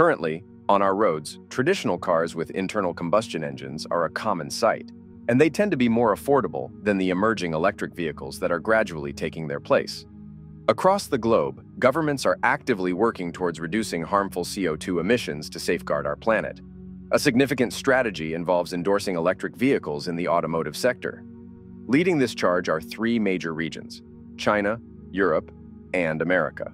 Currently, on our roads, traditional cars with internal combustion engines are a common sight, and they tend to be more affordable than the emerging electric vehicles that are gradually taking their place. Across the globe, governments are actively working towards reducing harmful CO2 emissions to safeguard our planet. A significant strategy involves endorsing electric vehicles in the automotive sector. Leading this charge are three major regions China, Europe, and America.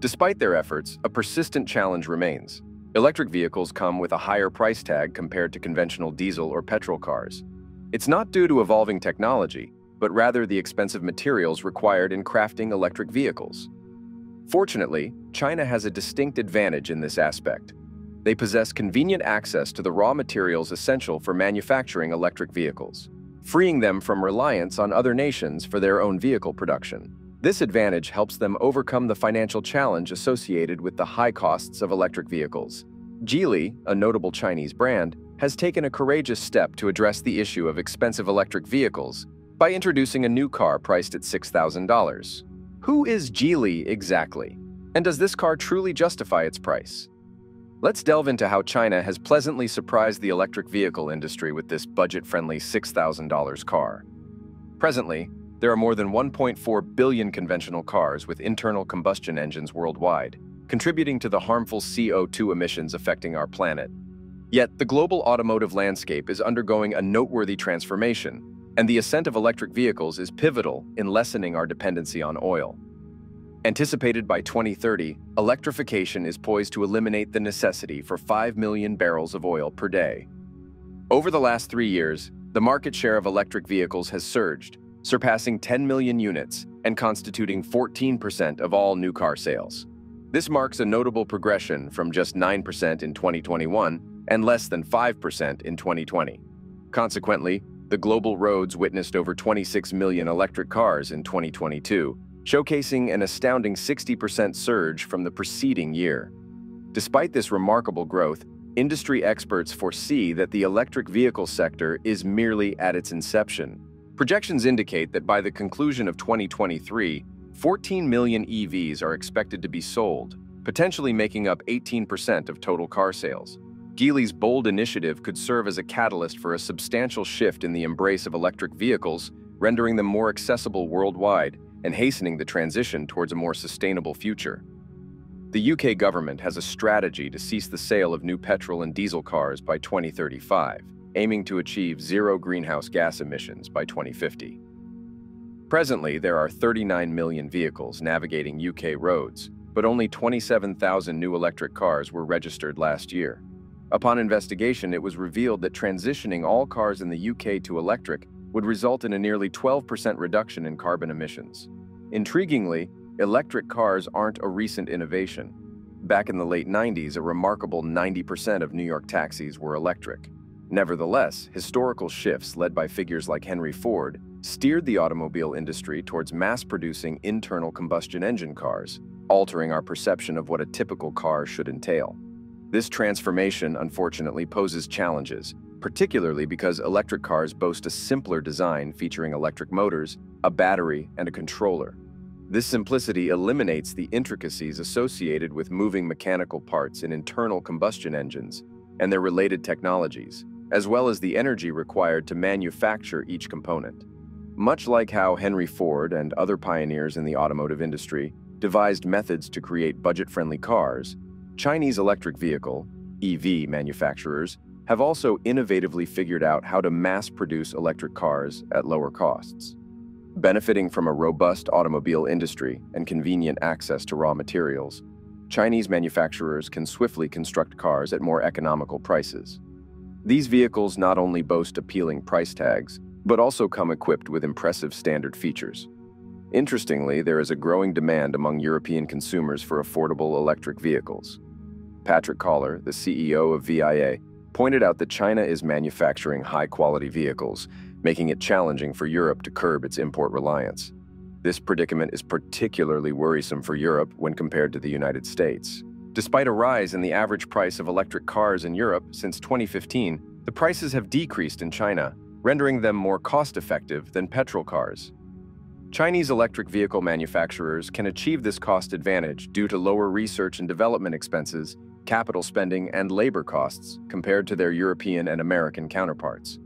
Despite their efforts, a persistent challenge remains. Electric vehicles come with a higher price tag compared to conventional diesel or petrol cars. It's not due to evolving technology, but rather the expensive materials required in crafting electric vehicles. Fortunately, China has a distinct advantage in this aspect. They possess convenient access to the raw materials essential for manufacturing electric vehicles, freeing them from reliance on other nations for their own vehicle production. This advantage helps them overcome the financial challenge associated with the high costs of electric vehicles. Geely, a notable Chinese brand, has taken a courageous step to address the issue of expensive electric vehicles by introducing a new car priced at $6,000. Who is Geely exactly? And does this car truly justify its price? Let's delve into how China has pleasantly surprised the electric vehicle industry with this budget-friendly $6,000 car. Presently, there are more than 1.4 billion conventional cars with internal combustion engines worldwide, contributing to the harmful CO2 emissions affecting our planet. Yet, the global automotive landscape is undergoing a noteworthy transformation, and the ascent of electric vehicles is pivotal in lessening our dependency on oil. Anticipated by 2030, electrification is poised to eliminate the necessity for 5 million barrels of oil per day. Over the last three years, the market share of electric vehicles has surged, surpassing 10 million units and constituting 14% of all new car sales. This marks a notable progression from just 9% in 2021 and less than 5% in 2020. Consequently, the global roads witnessed over 26 million electric cars in 2022, showcasing an astounding 60% surge from the preceding year. Despite this remarkable growth, industry experts foresee that the electric vehicle sector is merely at its inception, Projections indicate that by the conclusion of 2023, 14 million EVs are expected to be sold, potentially making up 18% of total car sales. Geely's bold initiative could serve as a catalyst for a substantial shift in the embrace of electric vehicles, rendering them more accessible worldwide and hastening the transition towards a more sustainable future. The UK government has a strategy to cease the sale of new petrol and diesel cars by 2035 aiming to achieve zero greenhouse gas emissions by 2050. Presently, there are 39 million vehicles navigating UK roads, but only 27,000 new electric cars were registered last year. Upon investigation, it was revealed that transitioning all cars in the UK to electric would result in a nearly 12% reduction in carbon emissions. Intriguingly, electric cars aren't a recent innovation. Back in the late 90s, a remarkable 90% of New York taxis were electric. Nevertheless, historical shifts led by figures like Henry Ford steered the automobile industry towards mass-producing internal combustion engine cars, altering our perception of what a typical car should entail. This transformation, unfortunately, poses challenges, particularly because electric cars boast a simpler design featuring electric motors, a battery, and a controller. This simplicity eliminates the intricacies associated with moving mechanical parts in internal combustion engines and their related technologies, as well as the energy required to manufacture each component. Much like how Henry Ford and other pioneers in the automotive industry devised methods to create budget-friendly cars, Chinese electric vehicle, EV manufacturers, have also innovatively figured out how to mass-produce electric cars at lower costs. Benefiting from a robust automobile industry and convenient access to raw materials, Chinese manufacturers can swiftly construct cars at more economical prices. These vehicles not only boast appealing price tags, but also come equipped with impressive standard features. Interestingly, there is a growing demand among European consumers for affordable electric vehicles. Patrick Koller, the CEO of VIA, pointed out that China is manufacturing high-quality vehicles, making it challenging for Europe to curb its import reliance. This predicament is particularly worrisome for Europe when compared to the United States. Despite a rise in the average price of electric cars in Europe since 2015, the prices have decreased in China, rendering them more cost-effective than petrol cars. Chinese electric vehicle manufacturers can achieve this cost advantage due to lower research and development expenses capital spending, and labor costs compared to their European and American counterparts.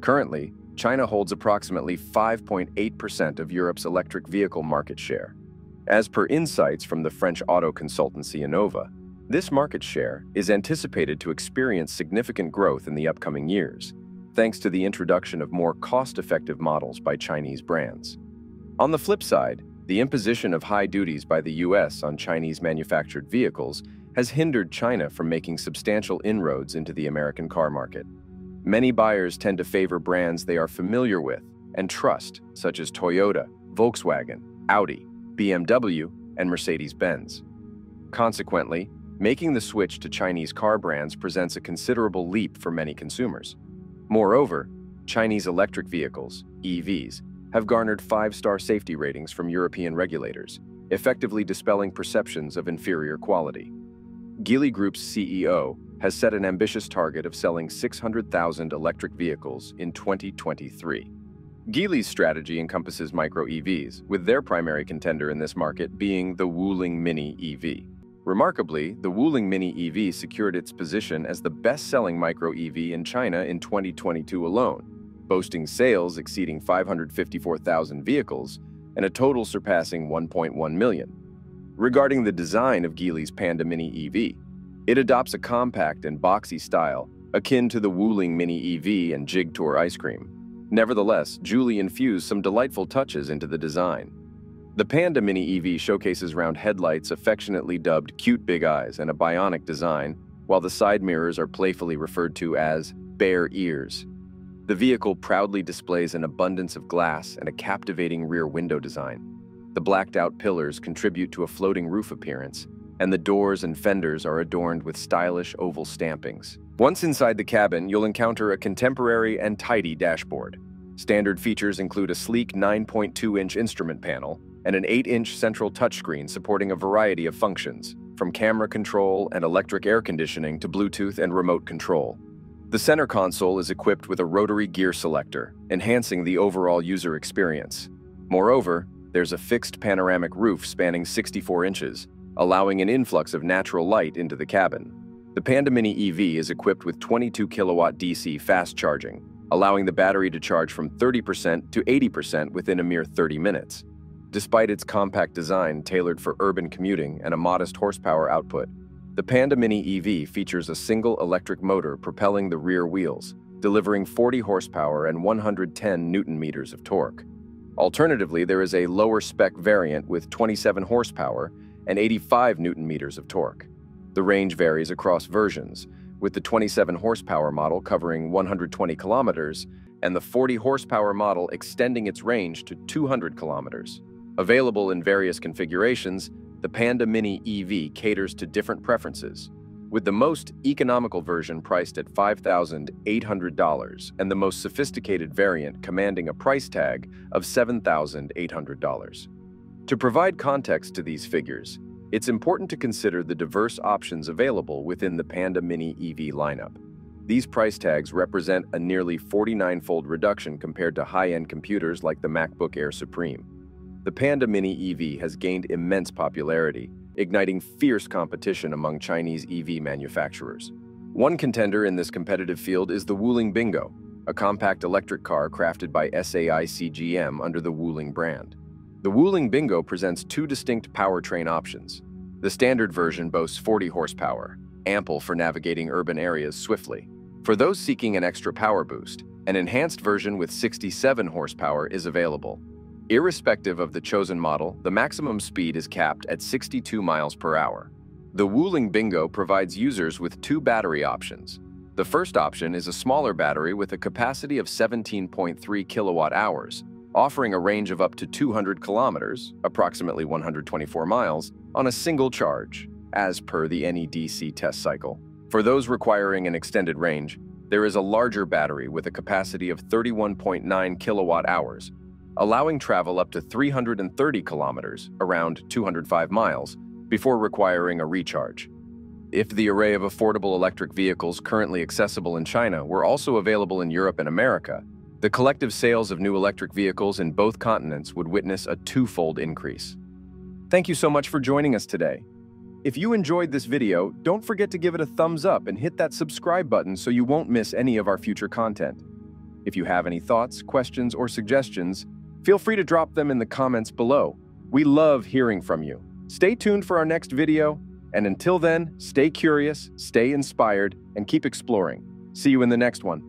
Currently, China holds approximately 5.8% of Europe's electric vehicle market share. As per insights from the French auto consultancy Inovev, this market share is anticipated to experience significant growth in the upcoming years, thanks to the introduction of more cost-effective models by Chinese brands. On the flip side, the imposition of high duties by the US on Chinese manufactured vehicles has hindered China from making substantial inroads into the American car market. Many buyers tend to favor brands they are familiar with and trust, such as Toyota, Volkswagen, Audi, BMW, and Mercedes-Benz. Consequently, making the switch to Chinese car brands presents a considerable leap for many consumers. Moreover, Chinese electric vehicles, EVs, have garnered five-star safety ratings from European regulators, effectively dispelling perceptions of inferior quality. Geely Group's CEO has set an ambitious target of selling 600,000 electric vehicles in 2023. Geely's strategy encompasses micro-EVs, with their primary contender in this market being the Wuling Mini EV. Remarkably, the Wuling Mini EV secured its position as the best-selling micro-EV in China in 2022 alone, boasting sales exceeding 554,000 vehicles and a total surpassing 1.1 million. Regarding the design of Geely's Panda Mini EV, it adopts a compact and boxy style, akin to the Wuling Mini EV and Jetour ice cream. Nevertheless, Geely infused some delightful touches into the design. The Panda Mini EV showcases round headlights affectionately dubbed cute big eyes and a bionic design, while the side mirrors are playfully referred to as bear ears. The vehicle proudly displays an abundance of glass and a captivating rear window design. The blacked-out pillars contribute to a floating roof appearance, and the doors and fenders are adorned with stylish oval stampings. Once inside the cabin, you'll encounter a contemporary and tidy dashboard. Standard features include a sleek 9.2-inch instrument panel and an 8-inch central touchscreen supporting a variety of functions, from camera control and electric air conditioning to Bluetooth and remote control. The center console is equipped with a rotary gear selector, enhancing the overall user experience. Moreover, there's a fixed panoramic roof spanning 64 inches, allowing an influx of natural light into the cabin. The Panda Mini EV is equipped with 22 kilowatt DC fast charging, allowing the battery to charge from 30% to 80% within a mere 30 minutes. Despite its compact design tailored for urban commuting and a modest horsepower output, the Panda Mini EV features a single electric motor propelling the rear wheels, delivering 40 horsepower and 110 newton meters of torque. Alternatively, there is a lower spec variant with 27 horsepower and 85 newton meters of torque. The range varies across versions, with the 27 horsepower model covering 120 kilometers and the 40 horsepower model extending its range to 200 kilometers. Available in various configurations, the Panda Mini EV caters to different preferences, with the most economical version priced at $5,800 and the most sophisticated variant commanding a price tag of $7,800. To provide context to these figures, it's important to consider the diverse options available within the Panda Mini EV lineup. These price tags represent a nearly 49-fold reduction compared to high-end computers like the MacBook Air Supreme. The Panda Mini EV has gained immense popularity, igniting fierce competition among Chinese EV manufacturers. One contender in this competitive field is the Wuling Bingo, a compact electric car crafted by SAIC GM under the Wuling brand. The Wuling Bingo presents two distinct powertrain options. The standard version boasts 40 horsepower, ample for navigating urban areas swiftly. For those seeking an extra power boost, an enhanced version with 67 horsepower is available. Irrespective of the chosen model, the maximum speed is capped at 62 miles per hour. The Wuling Bingo provides users with two battery options. The first option is a smaller battery with a capacity of 17.3 kilowatt hours, offering a range of up to 200 kilometers, approximately 124 miles, on a single charge, as per the NEDC test cycle. For those requiring an extended range, there is a larger battery with a capacity of 31.9 kilowatt hours, allowing travel up to 330 kilometers, around 205 miles, before requiring a recharge. If the array of affordable electric vehicles currently accessible in China were also available in Europe and America, the collective sales of new electric vehicles in both continents would witness a twofold increase. Thank you so much for joining us today. If you enjoyed this video, don't forget to give it a thumbs up and hit that subscribe button so you won't miss any of our future content. If you have any thoughts, questions, or suggestions, feel free to drop them in the comments below. We love hearing from you. Stay tuned for our next video, and until then, stay curious, stay inspired, and keep exploring. See you in the next one.